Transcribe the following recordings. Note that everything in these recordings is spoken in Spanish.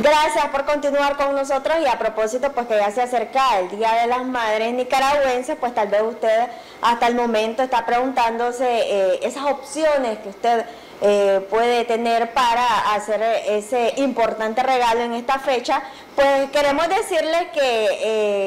Gracias por continuar con nosotros y a propósito, pues que ya se acerca el Día de las Madres Nicaragüenses, pues tal vez usted hasta el momento está preguntándose eh, esas opciones que usted eh, puede tener para hacer ese importante regalo en esta fecha, pues queremos decirles que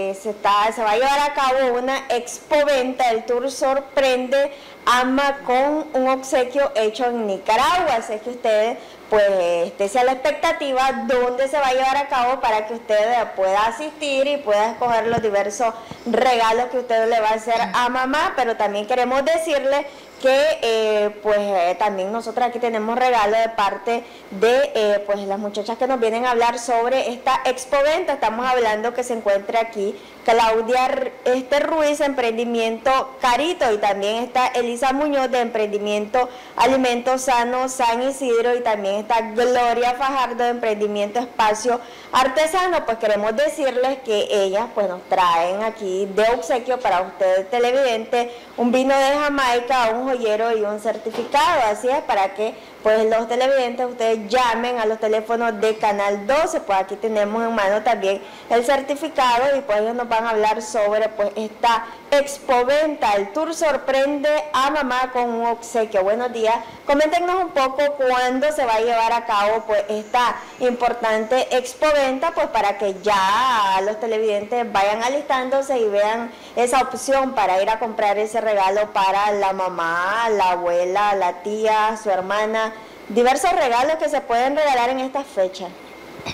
eh, se, está, se va a llevar a cabo una expoventa, el Tour Sorprende Ama con un obsequio hecho en Nicaragua, así que ustedes pues esté sea la expectativa dónde se va a llevar a cabo para que usted pueda asistir y pueda escoger los diversos regalos que usted le va a hacer a mamá, pero también queremos decirle que eh, pues eh, también nosotros aquí tenemos regalo de parte de eh, pues las muchachas que nos vienen a hablar sobre esta expoventa. Estamos hablando que se encuentra aquí Claudia este Ruiz, Emprendimiento Carito, y también está Elisa Muñoz de Emprendimiento Alimentos Sanos San Isidro, y también está Gloria Fajardo de Emprendimiento Espacio Artesano. Pues queremos decirles que ellas pues nos traen aquí de obsequio para usted televidente un vino de Jamaica, un y un certificado. Así es, para que pues los televidentes ustedes llamen a los teléfonos de Canal 12, pues aquí tenemos en mano también el certificado y pues ellos nos van a hablar sobre pues esta expoventa, el tour sorprende a mamá con un obsequio. Buenos días, coméntenos un poco cuándo se va a llevar a cabo pues esta importante expoventa, pues para que ya los televidentes vayan alistándose y vean esa opción para ir a comprar ese regalo para la mamá, la abuela, la tía, su hermana, diversos regalos que se pueden regalar en esta fecha.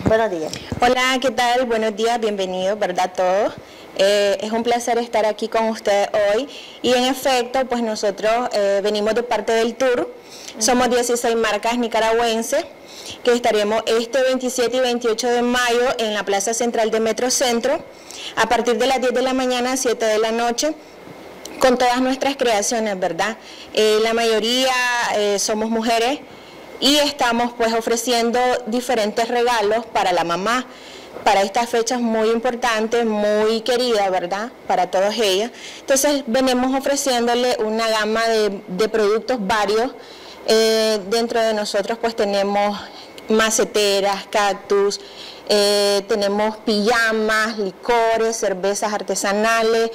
Buenos días. Hola, ¿qué tal? Buenos días, bienvenidos, ¿verdad? Todos. Eh, es un placer estar aquí con ustedes hoy y en efecto, pues nosotros eh, venimos de parte del tour. Somos 16 marcas nicaragüenses que estaremos este 27 y 28 de mayo en la Plaza Central de Metro Centro a partir de las 10 de la mañana a 7 de la noche con todas nuestras creaciones, ¿verdad? Eh, la mayoría somos mujeres y estamos pues ofreciendo diferentes regalos para la mamá para estas fechas muy importantes, muy queridas, ¿verdad? Para todos ellas. Entonces venimos ofreciéndole una gama de, productos varios. Eh, dentro de nosotros pues tenemos maceteras, cactus, eh, tenemos pijamas, licores, cervezas artesanales.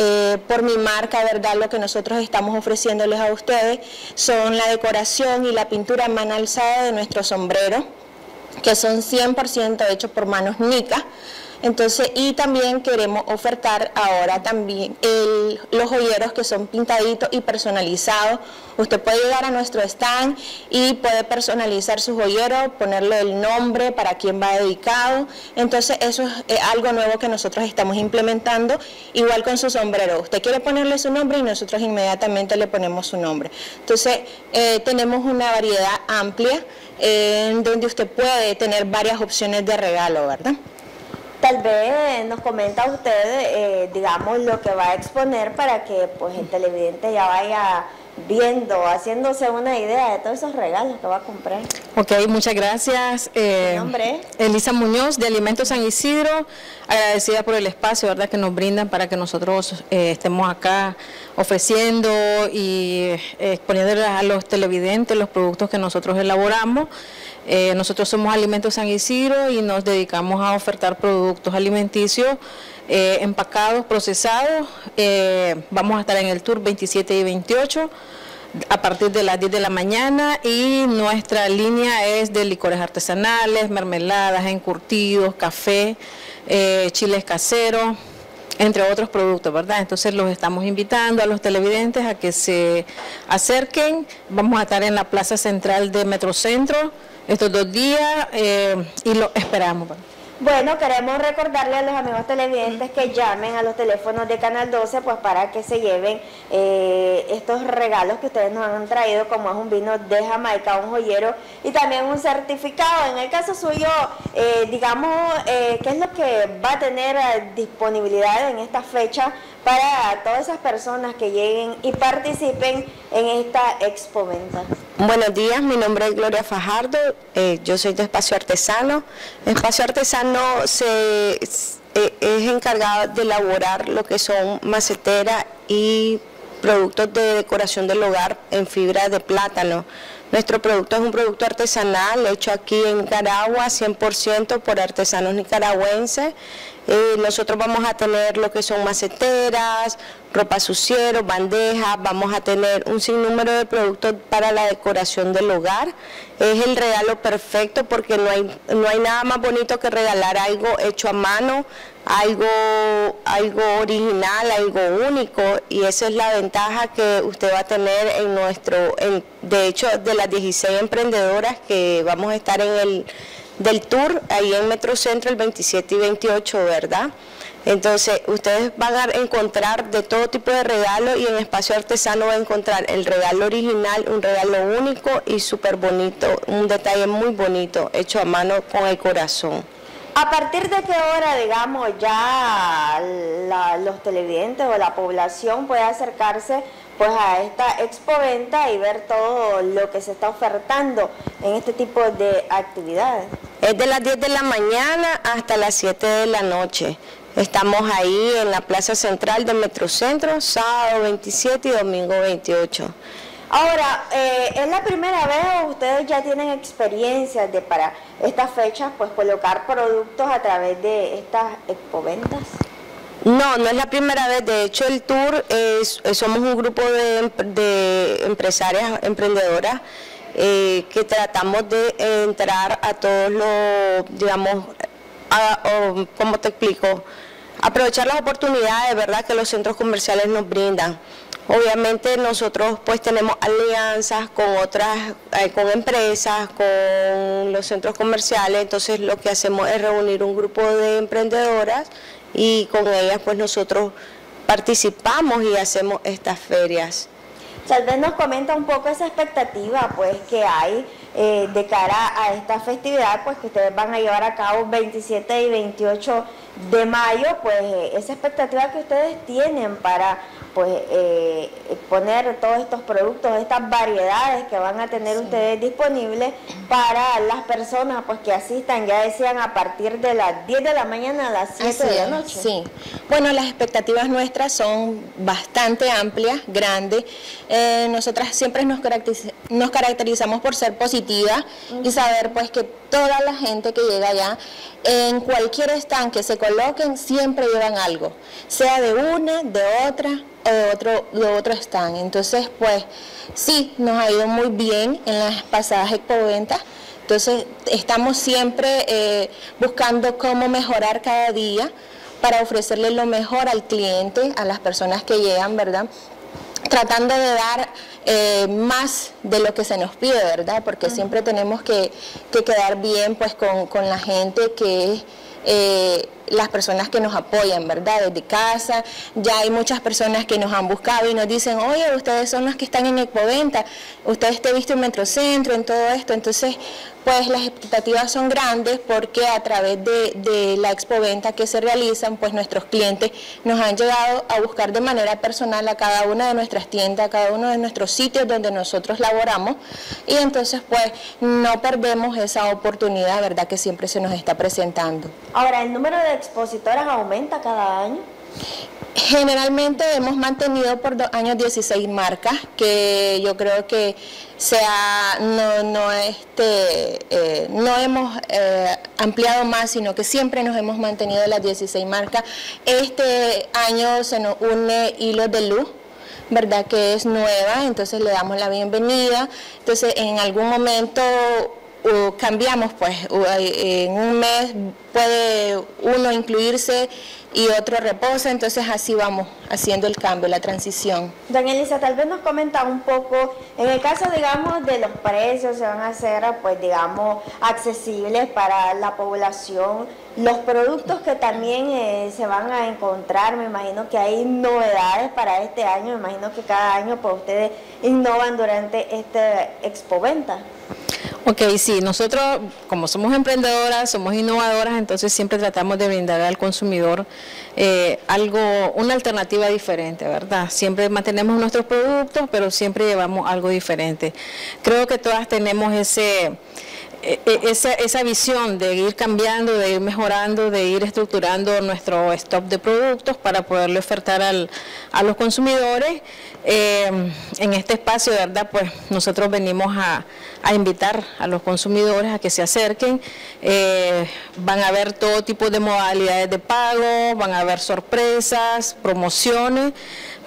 Eh, por mi marca, ¿verdad? Lo que nosotros estamos ofreciéndoles a ustedes son la decoración y la pintura a mano alzada de nuestro sombrero, que son 100% hechos por manos nicas. Entonces, y también queremos ofertar ahora también los joyeros que son pintaditos y personalizados. Usted puede llegar a nuestro stand y puede personalizar su joyero, ponerle el nombre para quién va dedicado. Entonces, eso es algo nuevo que nosotros estamos implementando, igual con su sombrero. Usted quiere ponerle su nombre y nosotros inmediatamente le ponemos su nombre. Entonces, eh, tenemos una variedad amplia eh, en donde usted puede tener varias opciones de regalo, ¿verdad? Tal vez nos comenta usted, eh, digamos, lo que va a exponer para que pues el televidente ya vaya viendo, haciéndose una idea de todos esos regalos que va a comprar. Ok, muchas gracias. Eh, nombre? Elisa Muñoz, de Alimentos San Isidro, agradecida por el espacio ¿verdad? que nos brindan para que nosotros eh, estemos acá ofreciendo y eh, exponiéndole a los televidentes los productos que nosotros elaboramos. Eh, nosotros somos Alimentos San Isidro y nos dedicamos a ofertar productos alimenticios eh, empacados, procesados. Eh, vamos a estar en el tour 27 y 28 a partir de las 10 de la mañana y nuestra línea es de licores artesanales, mermeladas, encurtidos, café, chiles caseros, entre otros productos, ¿verdad? Entonces los estamos invitando a los televidentes a que se acerquen. Vamos a estar en la Plaza Central de Metrocentro estos dos días eh, y lo esperamos. Bueno, queremos recordarle a los amigos televidentes que llamen a los teléfonos de Canal 12 pues para que se lleven eh, estos regalos que ustedes nos han traído como es un vino de Jamaica, un joyero y también un certificado. En el caso suyo, eh, digamos, ¿qué es lo que va a tener disponibilidad en esta fecha para todas esas personas que lleguen y participen en esta expoventa? Buenos días, mi nombre es Gloria Fajardo, eh, yo soy de Espacio Artesano. Espacio Artesano se, eh, es encargado de elaborar lo que son maceteras y productos de decoración del hogar en fibra de plátano. Nuestro producto es un producto artesanal hecho aquí en Nicaragua, 100% por artesanos nicaragüenses. Eh, nosotros vamos a tener lo que son maceteras, ropa suciero, bandejas, vamos a tener un sinnúmero de productos para la decoración del hogar. Es el regalo perfecto porque no hay, no hay nada más bonito que regalar algo hecho a mano, algo, algo original, algo único y esa es la ventaja que usted va a tener en nuestro, en, de hecho de las 16 emprendedoras que vamos a estar en el del tour ahí en Metrocentro el 27 y 28, ¿verdad? Entonces, ustedes van a encontrar de todo tipo de regalo y en Espacio Artesano va a encontrar el regalo original, un regalo único y súper bonito, un detalle muy bonito, hecho a mano con el corazón. ¿A partir de qué hora, digamos, ya los televidentes o la población puede acercarse pues a esta expoventa y ver todo lo que se está ofertando en este tipo de actividades? Es de las 10 de la mañana hasta las 7 de la noche. Estamos ahí en la Plaza Central de Metrocentro, sábado 27 y domingo 28. Ahora, eh, ¿es la primera vez o ustedes ya tienen experiencias de para estas fechas, pues colocar productos a través de estas expoventas? No, no es la primera vez. De hecho, el tour es, somos un grupo de, empresarias, emprendedoras, eh, que tratamos de entrar a todos los, digamos, ¿cómo te explico? Aprovechar las oportunidades, ¿verdad?, que los centros comerciales nos brindan. Obviamente nosotros pues tenemos alianzas con otras, eh, con empresas, con los centros comerciales, entonces lo que hacemos es reunir un grupo de emprendedoras y con ellas pues nosotros participamos y hacemos estas ferias. Tal vez nos comenta un poco esa expectativa pues que hay eh, de cara a esta festividad pues que ustedes van a llevar a cabo 27 y 28 de mayo, pues eh, esa expectativa que ustedes tienen para pues eh, poner todos estos productos, estas variedades que van a tener ustedes disponibles para las personas pues que asistan, ya decían a partir de las 10 de la mañana a las 7 de la noche. Sí, bueno, las expectativas nuestras son bastante amplias, grandes. Eh, nosotras siempre nos, nos caracterizamos por ser positivas y saber pues que toda la gente que llega allá, en cualquier stand que se coloquen, siempre llevan algo, sea de una, de otra o de otro, de otro stand. Entonces, pues sí, nos ha ido muy bien en las pasadas expoventas. Entonces, estamos siempre eh, buscando cómo mejorar cada día para ofrecerle lo mejor al cliente, a las personas que llegan, ¿verdad? Tratando de dar eh, más de lo que se nos pide, ¿verdad? Porque siempre tenemos que, quedar bien pues con, la gente que es... Eh, las personas que nos apoyan, ¿verdad? Desde casa, ya hay muchas personas que nos han buscado y nos dicen, oye, ustedes son los que están en Expoventa, ustedes te visto en Metrocentro, en todo esto, entonces pues las expectativas son grandes porque a través de, la expoventa que se realizan, pues nuestros clientes nos han llegado a buscar de manera personal a cada una de nuestras tiendas, a cada uno de nuestros sitios donde nosotros laboramos y entonces pues no perdemos esa oportunidad, ¿verdad? Que siempre se nos está presentando. Ahora, el número de expositoras aumenta cada año. Generalmente hemos mantenido por dos años 16 marcas, que yo creo que sea, no, no, este, eh, no hemos eh, ampliado más, sino que siempre nos hemos mantenido las 16 marcas. Este año se nos une Hilos de Luz, ¿verdad? Que es nueva, entonces le damos la bienvenida. Entonces en algún momento cambiamos, pues en un mes puede uno incluirse y otro reposa, entonces así vamos haciendo el cambio, la transición. Doña tal vez nos comenta un poco, en el caso, digamos, de los precios, se van a hacer, pues, digamos, accesibles para la población, los productos que también eh, se van a encontrar, me imagino que hay novedades para este año, me imagino que cada año, pues, ustedes innovan durante este expoventa. Ok, sí, nosotros como somos emprendedoras, somos innovadoras, entonces siempre tratamos de brindar al consumidor eh, algo, una alternativa diferente, ¿verdad? Siempre mantenemos nuestros productos, pero siempre llevamos algo diferente. Creo que todas tenemos ese eh, eh, esa, esa visión de ir cambiando, de ir mejorando, de ir estructurando nuestro stock de productos para poderle ofertar al, a los consumidores. Eh, en este espacio, verdad, pues nosotros venimos a, a invitar a los consumidores a que se acerquen. van a haber todo tipo de modalidades de pago, van a haber sorpresas, promociones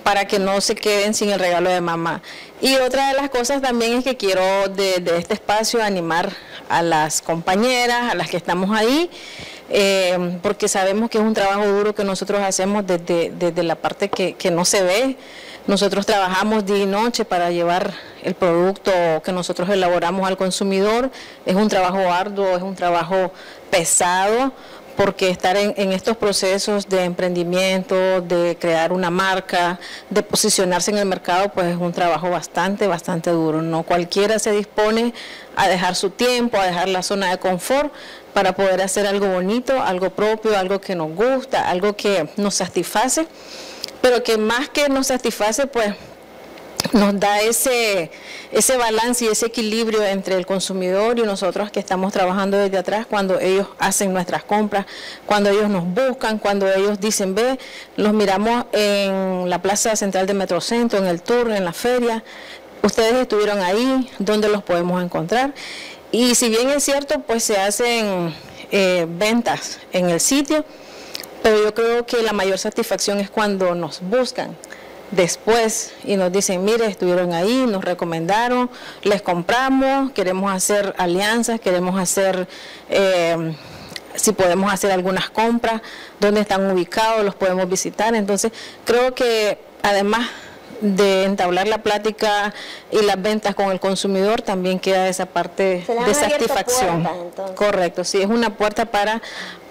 para que no se queden sin el regalo de mamá. Y otra de las cosas también es que quiero de este espacio animar a las compañeras, a las que estamos ahí, eh, porque sabemos que es un trabajo duro que nosotros hacemos desde, desde la parte que, que, no se ve. Nosotros trabajamos día y noche para llevar el producto que nosotros elaboramos al consumidor. Es un trabajo arduo, es un trabajo pesado, porque estar en, estos procesos de emprendimiento, de crear una marca, de posicionarse en el mercado, pues es un trabajo bastante, bastante duro. No cualquiera se dispone a dejar su tiempo, a dejar la zona de confort para poder hacer algo bonito, algo propio, algo que nos gusta, algo que nos satisface, pero que más que nos satisface, pues nos da ese, ese balance y ese equilibrio entre el consumidor y nosotros que estamos trabajando desde atrás cuando ellos hacen nuestras compras, cuando ellos nos buscan, cuando ellos dicen, ve, los miramos en la plaza central de Metrocentro, en el tour, en la feria, ustedes estuvieron ahí, ¿dónde los podemos encontrar? Y si bien es cierto, pues se hacen eh, ventas en el sitio, pero yo creo que la mayor satisfacción es cuando nos buscan después y nos dicen, mire, estuvieron ahí, nos recomendaron, les compramos, queremos hacer alianzas, queremos hacer, eh, si podemos hacer algunas compras, dónde están ubicados, los podemos visitar. Entonces, creo que además de entablar la plática y las ventas con el consumidor, también queda esa parte de satisfacción. Correcto, sí, es una puerta para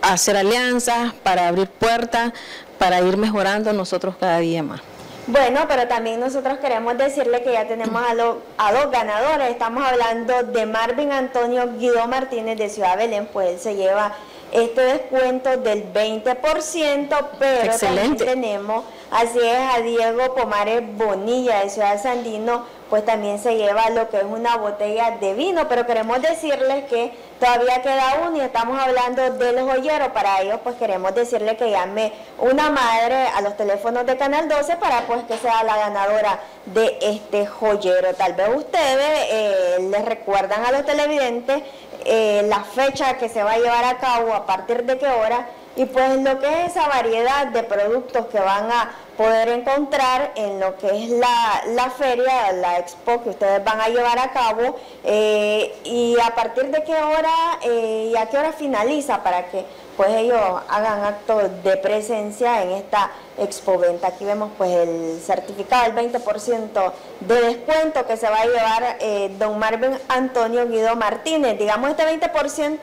hacer alianzas, para abrir puertas, para ir mejorando nosotros cada día más. Bueno, pero también nosotros queremos decirle que ya tenemos a, lo, a dos ganadores. Estamos hablando de Marvin Antonio Guido Martínez de Ciudad Belén, pues él se lleva este descuento del 20%, pero también tenemos, así es, a Diego Pomares Bonilla de Ciudad Sandino, pues también se lleva lo que es una botella de vino, pero queremos decirles que todavía queda uno y estamos hablando del joyero, para ellos pues queremos decirle que llame una madre a los teléfonos de Canal 12 para pues que sea la ganadora de este joyero. Tal vez ustedes eh, les recuerdan a los televidentes eh, la fecha que se va a llevar a cabo, a partir de qué hora, y pues lo que es esa variedad de productos que van a poder encontrar en lo que es la, la feria, la expo que ustedes van a llevar a cabo, eh, y a partir de qué hora eh, y a qué hora finaliza para que pues ellos hagan acto de presencia en esta expoventa. Aquí vemos pues el certificado del 20% de descuento que se va a llevar eh, don Marvin Antonio Guido Martínez. Digamos, este 20%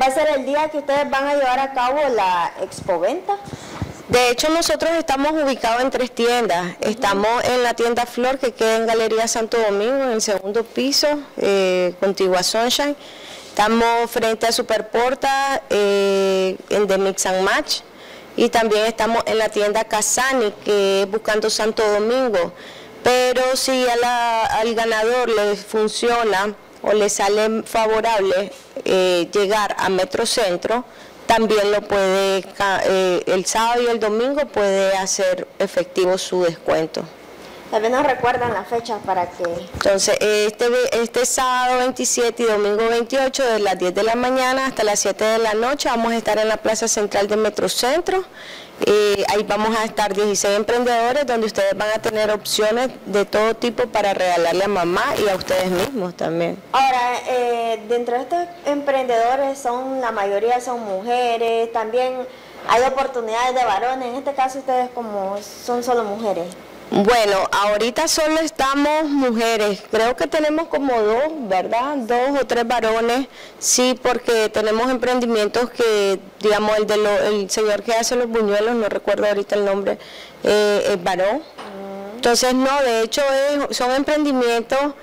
va a ser el día que ustedes van a llevar a cabo la expoventa. De hecho, nosotros estamos ubicados en tres tiendas. Estamos en la tienda Flor, que queda en Galería Santo Domingo, en el segundo piso, eh, contigua Sunshine. Estamos frente a Superporta, eh, en The Mix and Match. Y también estamos en la tienda Casani, que es buscando Santo Domingo. Pero si al ganador le funciona o le sale favorable eh, llegar a Metrocentro, también lo puede, eh, el sábado y el domingo puede hacer efectivo su descuento. También nos recuerdan la fecha para que... Entonces, este, este sábado 27 y domingo 28, de las 10 de la mañana hasta las 7 de la noche, vamos a estar en la Plaza Central de Metrocentro. Eh, ahí vamos a estar 16 emprendedores donde ustedes van a tener opciones de todo tipo para regalarle a mamá y a ustedes mismos también. Ahora, eh, dentro de estos emprendedores son, la mayoría son mujeres, también hay oportunidades de varones, en este caso ustedes como son solo mujeres. Bueno, ahorita solo estamos mujeres, creo que tenemos como dos, ¿verdad? Dos o tres varones, sí, porque tenemos emprendimientos que, digamos, el, de el señor que hace los buñuelos, no recuerdo ahorita el nombre, eh, es varón. Mm. Entonces, no, de hecho son emprendimientos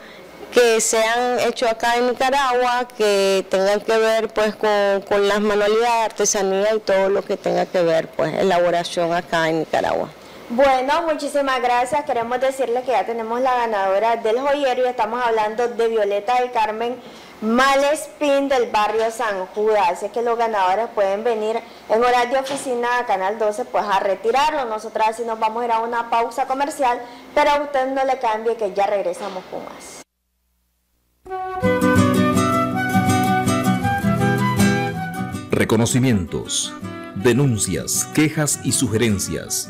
que se han hecho acá en Nicaragua, que tengan que ver pues con, con las manualidades, artesanía y todo lo que tenga que ver pues elaboración acá en Nicaragua. Bueno, muchísimas gracias. Queremos decirles que ya tenemos la ganadora del joyero y estamos hablando de Violeta del Carmen Malespín del barrio San Judas. Así que los ganadores pueden venir en horario de oficina a Canal 12 pues a retirarlo. Nosotras así nos vamos a ir a una pausa comercial, pero a usted no le cambie que ya regresamos con más. Reconocimientos, denuncias, quejas y sugerencias.